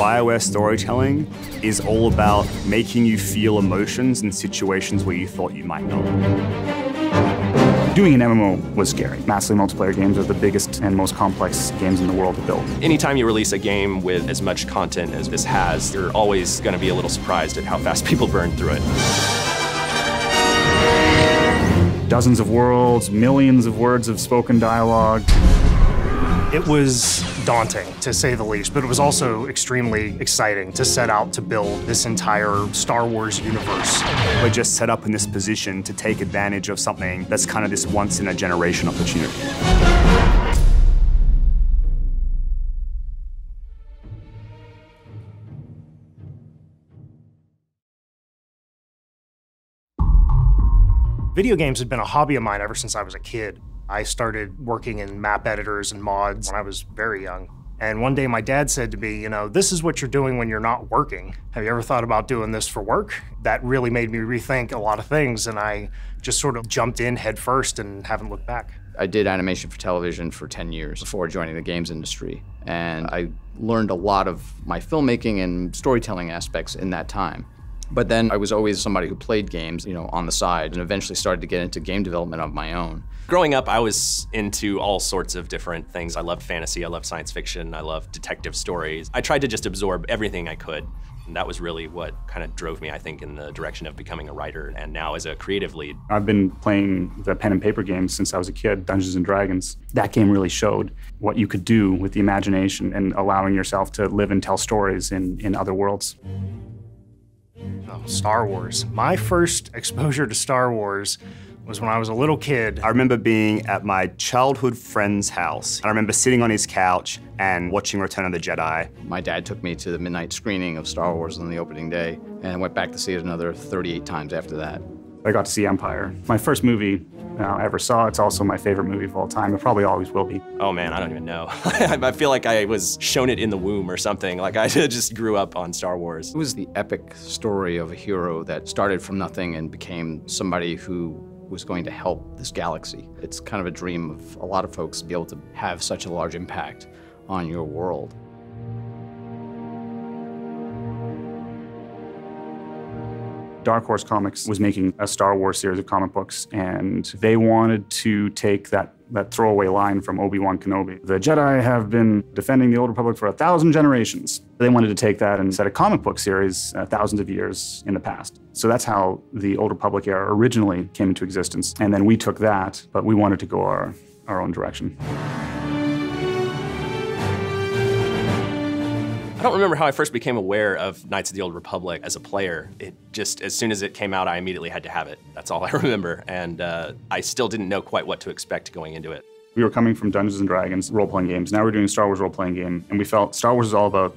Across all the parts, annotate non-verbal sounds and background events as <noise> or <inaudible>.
Bioware storytelling is all about making you feel emotions in situations where you thought you might not. Doing an MMO was scary. Massively multiplayer games are the biggest and most complex games in the world to build. Anytime you release a game with as much content as this has, you're always going to be a little surprised at how fast <laughs> people burn through it. Dozens of worlds, millions of words of spoken dialogue. It was daunting, to say the least, but it was also extremely exciting to set out to build this entire Star Wars universe. We're just set up in this position to take advantage of something that's kind of this once in a generation opportunity. Video games had been a hobby of mine ever since I was a kid. I started working in map editors and mods when I was very young. And one day my dad said to me, you know, this is what you're doing when you're not working. Have you ever thought about doing this for work? That really made me rethink a lot of things, and I just sort of jumped in headfirst and haven't looked back. I did animation for television for 10 years before joining the games industry, and I learned a lot of my filmmaking and storytelling aspects in that time. But then I was always somebody who played games, you know, on the side, and eventually started to get into game development of my own. Growing up, I was into all sorts of different things. I loved fantasy, I loved science fiction, I loved detective stories. I tried to just absorb everything I could. And that was really what kind of drove me, I think, in the direction of becoming a writer and now as a creative lead. I've been playing the pen and paper games since I was a kid, Dungeons and Dragons. That game really showed what you could do with the imagination and allowing yourself to live and tell stories in, in other worlds. Oh, Star Wars. My first exposure to Star Wars was when I was a little kid. I remember being at my childhood friend's house. I remember sitting on his couch and watching Return of the Jedi. My dad took me to the midnight screening of Star Wars on the opening day, and I went back to see it another 38 times after that. I got to see Empire. My first movie I ever saw. It's also my favorite movie of all time. It probably always will be. Oh man, I don't even know. <laughs> I feel like I was shown it in the womb or something. Like I <laughs> just grew up on Star Wars. It was the epic story of a hero that started from nothing and became somebody who was going to help this galaxy. It's kind of a dream of a lot of folks to be able to have such a large impact on your world. Dark Horse Comics was making a Star Wars series of comic books, and they wanted to take that, that throwaway line from Obi-Wan Kenobi. The Jedi have been defending the Old Republic for a thousand generations. They wanted to take that and set a comic book series uh, thousands of years in the past. So that's how the Old Republic era originally came into existence. And then we took that, but we wanted to go our, our own direction. I don't remember how I first became aware of Knights of the Old Republic as a player. It just, as soon as it came out, I immediately had to have it. That's all <laughs> I remember. And uh, I still didn't know quite what to expect going into it. We were coming from Dungeons and Dragons role-playing games. Now we're doing Star Wars role-playing game, and we felt Star Wars is all about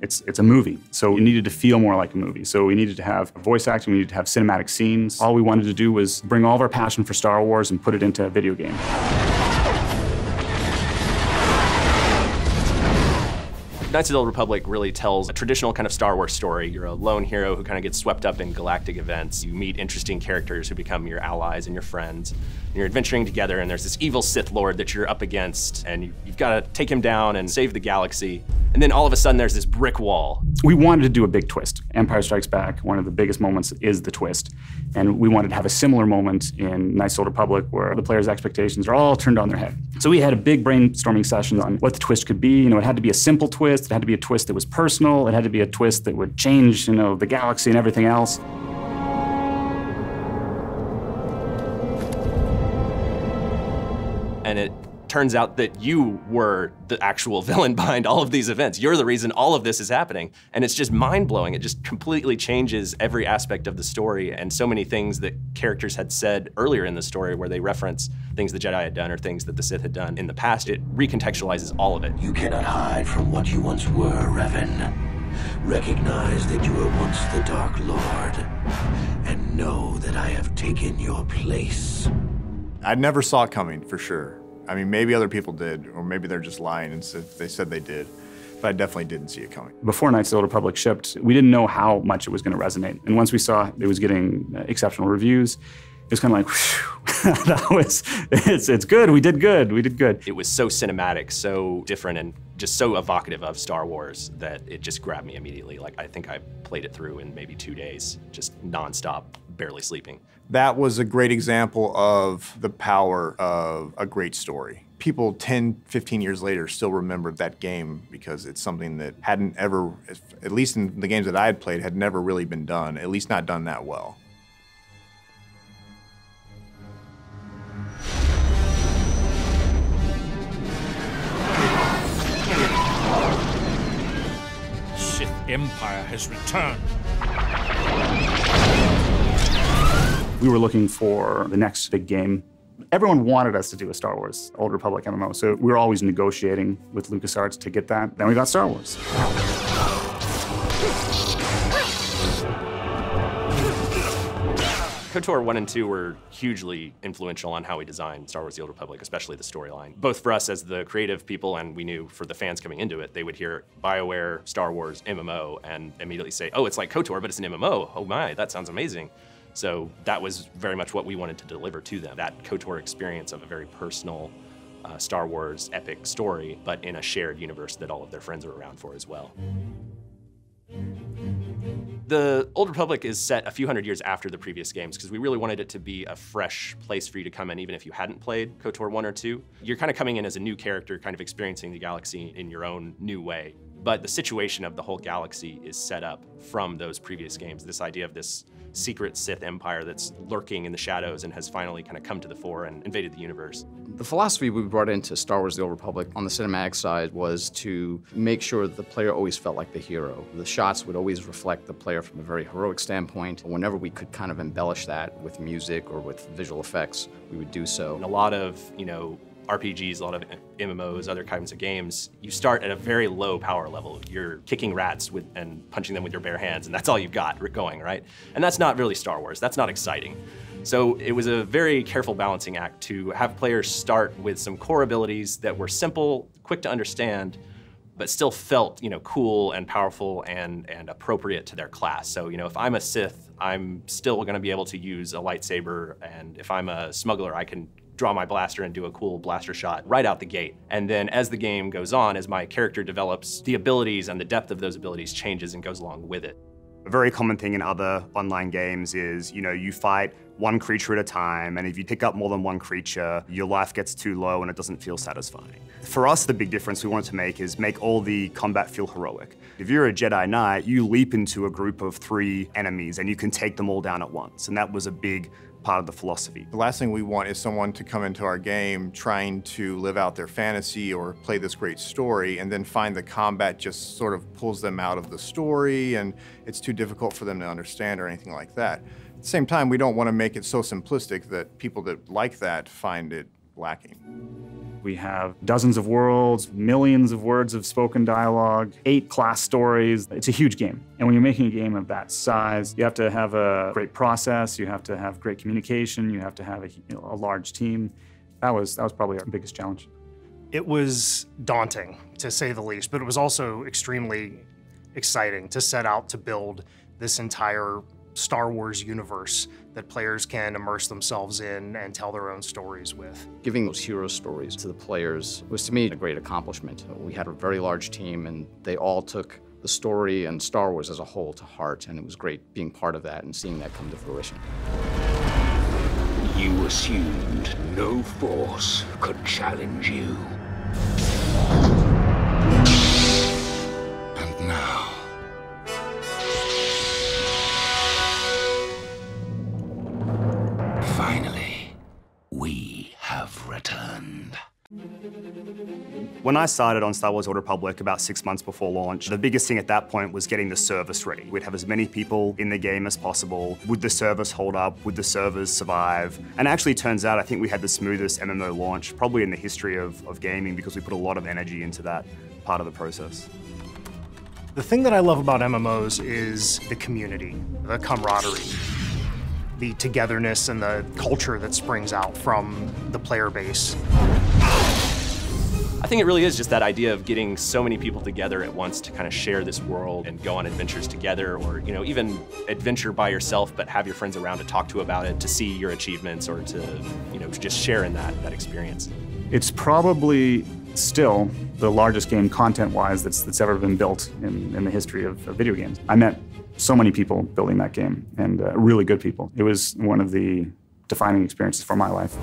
it's it's a movie. So we needed to feel more like a movie. So we needed to have voice acting, we needed to have cinematic scenes. All we wanted to do was bring all of our passion for Star Wars and put it into a video game. Knights of the Old Republic really tells a traditional kind of Star Wars story. You're a lone hero who kind of gets swept up in galactic events. You meet interesting characters who become your allies and your friends. And you're adventuring together, and there's this evil Sith Lord that you're up against, and you, have got to take him down and save the galaxy. And then all of a sudden, there's this brick wall. We wanted to do a big twist. Empire Strikes Back, one of the biggest moments is the twist. And we wanted to have a similar moment in of Old Republic where the players' expectations are all turned on their head. So we had a big brainstorming session on what the twist could be. You know, it had to be a simple twist. It had to be a twist that was personal. It had to be a twist that would change, you know, the galaxy and everything else. Turns out that you were the actual <laughs> villain behind all of these events. You're the reason all of this is happening. And it's just mind blowing. It just completely changes every aspect of the story and so many things that characters had said earlier in the story where they reference things the Jedi had done or things that the Sith had done in the past. It recontextualizes all of it. You cannot hide from what you once were, Revan. Recognize that you were once the Dark Lord, and know that I have taken your place. I never saw it coming, for sure. I mean, maybe other people did, or maybe they're just lying and said they said they did. But I definitely didn't see it coming. Before Knights of the Old Republic shipped, we didn't know how much it was going to resonate. And once we saw it was getting uh, exceptional reviews, it was kind of like, <laughs> that was it's it's good. We did good. We did good. It was so cinematic, so different, and just so evocative of Star Wars that it just grabbed me immediately. Like I think I played it through in maybe two days, just nonstop, barely sleeping. That was a great example of the power of a great story. People 10, 15 years later still remember that game because it's something that hadn't ever, at least in the games that I had played, had never really been done, at least not done that well. Sith Empire has returned. We were looking for the next big game. Everyone wanted us to do a Star Wars Old Republic MMO, so we were always negotiating with LucasArts to get that. Then we got Star Wars. KOTOR 1 and 2 were hugely influential on how we designed Star Wars The Old Republic, especially the storyline. Both for us as the creative people, and we knew for the fans coming into it, they would hear BioWare, Star Wars, MMO, and immediately say, oh, it's like KOTOR, but it's an MMO. Oh my, that sounds amazing. So that was very much what we wanted to deliver to them, that KOTOR experience of a very personal uh, Star Wars epic story, but in a shared universe that all of their friends are around for as well. The Old Republic is set a few hundred years after the previous games because we really wanted it to be a fresh place for you to come in even if you hadn't played KOTOR 1 or 2. You're kind of coming in as a new character, kind of experiencing the galaxy in your own new way. But the situation of the whole galaxy is set up from those previous games. This idea of this secret Sith empire that's lurking in the shadows and has finally kind of come to the fore and invaded the universe. The philosophy we brought into Star Wars The Old Republic on the cinematic side was to make sure that the player always felt like the hero. The shots would always reflect the player from a very heroic standpoint. Whenever we could kind of embellish that with music or with visual effects, we would do so. And a lot of, you know, RPGs, a lot of MMOs, other kinds of games, you start at a very low power level. You're kicking rats with and punching them with your bare hands, and that's all you've got going, right? And that's not really Star Wars. That's not exciting. So it was a very careful balancing act to have players start with some core abilities that were simple, quick to understand, but still felt, you know, cool and powerful and, and appropriate to their class. So, you know, if I'm a Sith, I'm still gonna be able to use a lightsaber, and if I'm a smuggler, I can draw my blaster and do a cool blaster shot right out the gate. And then as the game goes on, as my character develops, the abilities and the depth of those abilities changes and goes along with it. A very common thing in other online games is, you know, you fight one creature at a time, and if you pick up more than one creature, your life gets too low and it doesn't feel satisfying. For us, the big difference we wanted to make is make all the combat feel heroic. If you're a Jedi Knight, you leap into a group of three enemies and you can take them all down at once, and that was a big part of the philosophy. The last thing we want is someone to come into our game trying to live out their fantasy or play this great story and then find the combat just sort of pulls them out of the story and it's too difficult for them to understand or anything like that. At the same time, we don't want to make it so simplistic that people that like that find it lacking. We have dozens of worlds, millions of words of spoken dialogue, eight class stories. It's a huge game. And when you're making a game of that size, you have to have a great process, you have to have great communication, you have to have a, you know, a large team. That was, that was probably our biggest challenge. It was daunting, to say the least, but it was also extremely exciting to set out to build this entire Star Wars universe that players can immerse themselves in and tell their own stories with. Giving those hero stories to the players was to me a great accomplishment. We had a very large team and they all took the story and Star Wars as a whole to heart, and it was great being part of that and seeing that come to fruition. You assumed no force could challenge you. When I started on Star Wars Old Republic about six months before launch, the biggest thing at that point was getting the service ready. We'd have as many people in the game as possible. Would the service hold up? Would the servers survive? And actually, turns out I think we had the smoothest MMO launch probably in the history of, of gaming because we put a lot of energy into that part of the process. The thing that I love about MMOs is the community, the camaraderie, the togetherness, and the culture that springs out from the player base. I think it really is just that idea of getting so many people together at once to kind of share this world and go on adventures together or, you know, even adventure by yourself but have your friends around to talk to about it, to see your achievements or to, you know, just share in that, that experience. It's probably still the largest game content-wise that's, that's ever been built in, in the history of, of video games. I met so many people building that game and uh, really good people. It was one of the defining experiences for my life.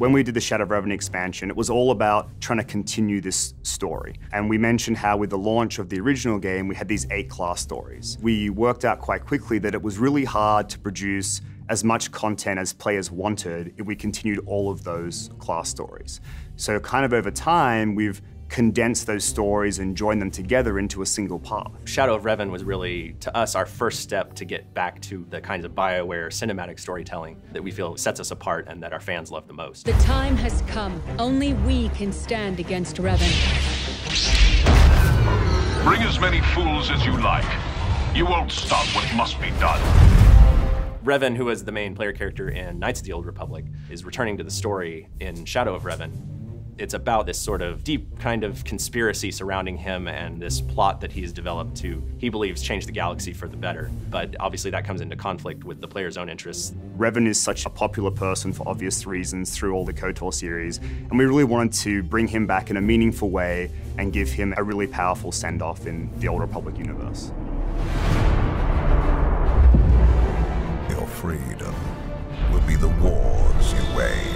When we did the Shadow of Revan expansion, it was all about trying to continue this story. And we mentioned how with the launch of the original game, we had these eight class stories. We worked out quite quickly that it was really hard to produce as much content as players wanted if we continued all of those class stories. So kind of over time, we've condense those stories and join them together into a single path. Shadow of Revan was really, to us, our first step to get back to the kinds of BioWare cinematic storytelling that we feel sets us apart and that our fans love the most. The time has come. Only we can stand against Revan. Bring as many fools as you like. You won't stop what must be done. Revan, who was the main player character in Knights of the Old Republic, is returning to the story in Shadow of Revan it's about this sort of deep kind of conspiracy surrounding him and this plot that he's developed to, he believes, change the galaxy for the better. But obviously that comes into conflict with the player's own interests. Revan is such a popular person for obvious reasons through all the KOTOR series, and we really wanted to bring him back in a meaningful way and give him a really powerful send-off in the Old Republic universe. Your freedom will be the wars you wage.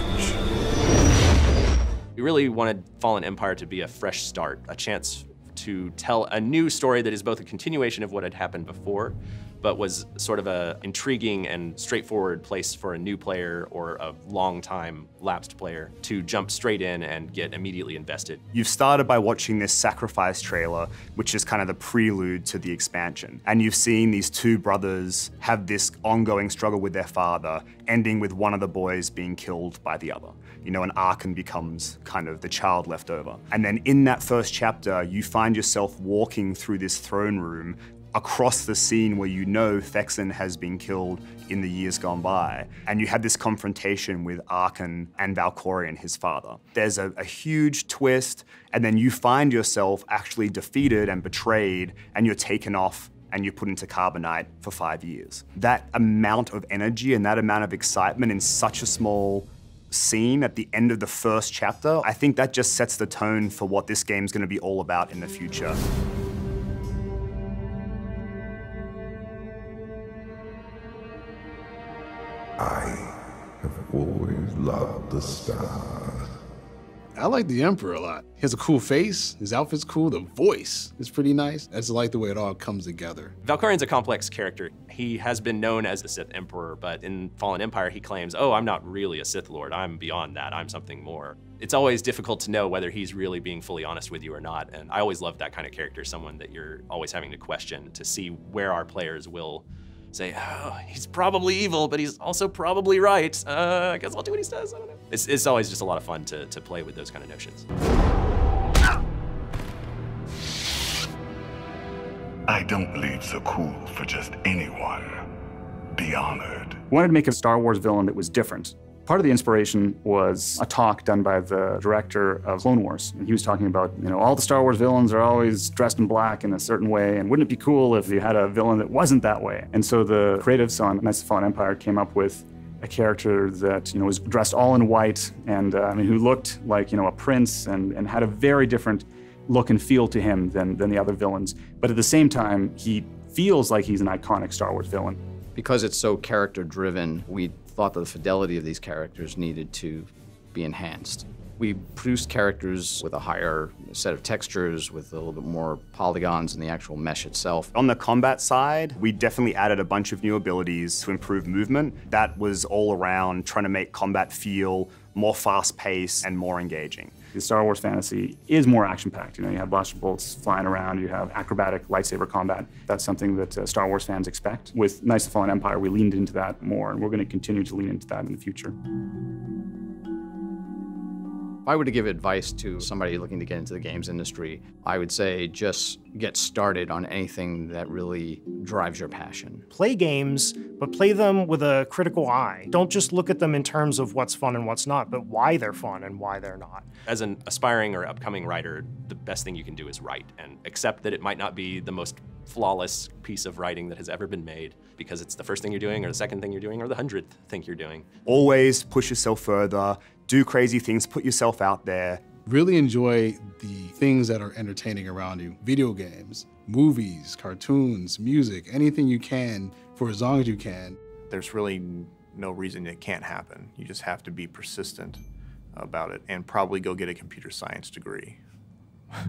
Really wanted Fallen Empire to be a fresh start, a chance to tell a new story that is both a continuation of what had happened before, but was sort of a intriguing and straightforward place for a new player or a long-time lapsed player to jump straight in and get immediately invested. You've started by watching this sacrifice trailer, which is kind of the prelude to the expansion. And you've seen these two brothers have this ongoing struggle with their father, ending with one of the boys being killed by the other. You know, and Arcann becomes kind of the child left over. And then in that first chapter, you find yourself walking through this throne room across the scene where you know Thexan has been killed in the years gone by. And you have this confrontation with Arcann and Valkorion, his father. There's a, a, huge twist, and then you find yourself actually defeated and betrayed, and you're taken off and you're put into Carbonite for five years. That amount of energy and that amount of excitement in such a small scene at the end of the first chapter, I think that just sets the tone for what this game's gonna be all about in the future. I have always loved the stars. I like the Emperor a lot. He has a cool face, his outfit's cool, the voice is pretty nice. I just like the way it all comes together. Valkorion's a complex character. He has been known as the Sith Emperor, but in Fallen Empire he claims, oh, I'm not really a Sith Lord, I'm beyond that, I'm something more. It's always difficult to know whether he's really being fully honest with you or not, and I always love that kind of character, someone that you're always having to question to see where our players will say, oh, he's probably evil, but he's also probably right. Uh, I guess I'll do what he says. I don't know. It's, it's always just a lot of fun to, to play with those kind of notions. I don't bleed so cool for just anyone. Be honored. Wanted to make a Star Wars villain that was different. Part of the inspiration was a talk done by the director of Clone Wars. And he was talking about, you know, all the Star Wars villains are always dressed in black in a certain way, and wouldn't it be cool if you had a villain that wasn't that way? And so the creatives on Knights of Fallen Empire came up with a character that, you know, was dressed all in white and, uh, I mean, who looked like, you know, a prince and, and had a very different look and feel to him than, than the other villains. But at the same time, he feels like he's an iconic Star Wars villain. Because it's so character driven, we thought that the fidelity of these characters needed to be enhanced. We produced characters with a higher set of textures, with a little bit more polygons in the actual mesh itself. On the combat side, we definitely added a bunch of new abilities to improve movement. That was all around trying to make combat feel more fast-paced and more engaging. The Star Wars fantasy is more action-packed. You know, you have blaster bolts flying around, you have acrobatic lightsaber combat. That's something that uh, Star Wars fans expect. With Knights of Fallen Empire, we leaned into that more, and we're going to continue to lean into that in the future. If I were to give advice to somebody looking to get into the games industry, I would say just get started on anything that really drives your passion. Play games, but play them with a critical eye. Don't just look at them in terms of what's fun and what's not, but why they're fun and why they're not. As an aspiring or upcoming writer, the best thing you can do is write and accept that it might not be the most flawless piece of writing that has ever been made because it's the first thing you're doing or the second thing you're doing or the hundredth thing you're doing. Always push yourself further, do crazy things, put yourself out there. Really enjoy the things that are entertaining around you. Video games, movies, cartoons, music, anything you can for as long as you can. There's really no reason it can't happen. You just have to be persistent about it and probably go get a computer science degree. <laughs>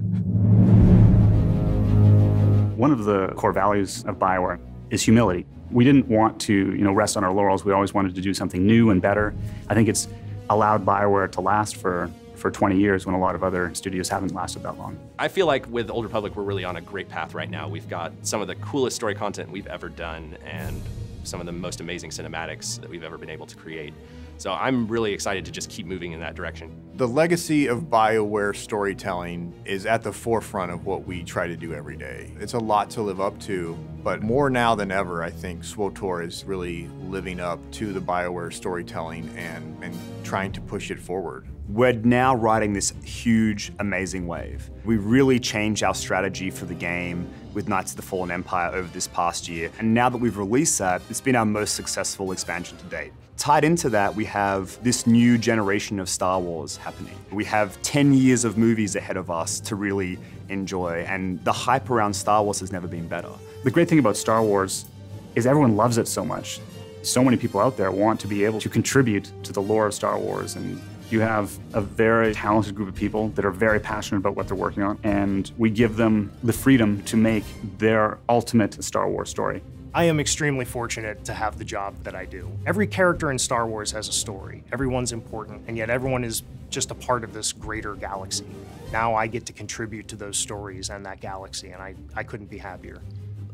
One of the core values of Bioware is humility. We didn't want to, you know, rest on our laurels. We always wanted to do something new and better. I think it's allowed Bioware to last for for 20 years when a lot of other studios haven't lasted that long. I feel like with Old Republic, we're really on a great path right now. We've got some of the coolest story content we've ever done and some of the most amazing cinematics that we've ever been able to create. So I'm really excited to just keep moving in that direction. The legacy of BioWare storytelling is at the forefront of what we try to do every day. It's a lot to live up to, but more now than ever, I think SWOTOR is really living up to the BioWare storytelling and, and trying to push it forward. We're now riding this huge, amazing wave. We really changed our strategy for the game with Knights of the Fallen Empire over this past year, and now that we've released that, it's been our most successful expansion to date. Tied into that, we have this new generation of Star Wars happening. We have 10 years of movies ahead of us to really enjoy, and the hype around Star Wars has never been better. The great thing about Star Wars is everyone loves it so much. So many people out there want to be able to contribute to the lore of Star Wars and you have a very talented group of people that are very passionate about what they're working on, and we give them the freedom to make their ultimate Star Wars story. I am extremely fortunate to have the job that I do. Every character in Star Wars has a story. Everyone's important, and yet everyone is just a part of this greater galaxy. Now I get to contribute to those stories and that galaxy, and I, I couldn't be happier.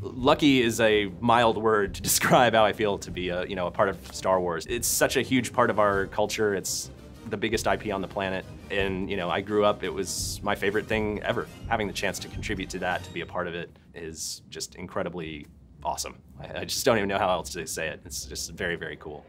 Lucky is a mild word to <laughs> describe how I feel to be a, you know, a part of Star Wars. It's such a huge part of our culture. It's the biggest IP on the planet. And, you know, I grew up, it was my favorite thing ever. Having the chance to contribute to that, to be a part of it, is just incredibly awesome. I, I just don't even know how else to say it. It's just very, very cool.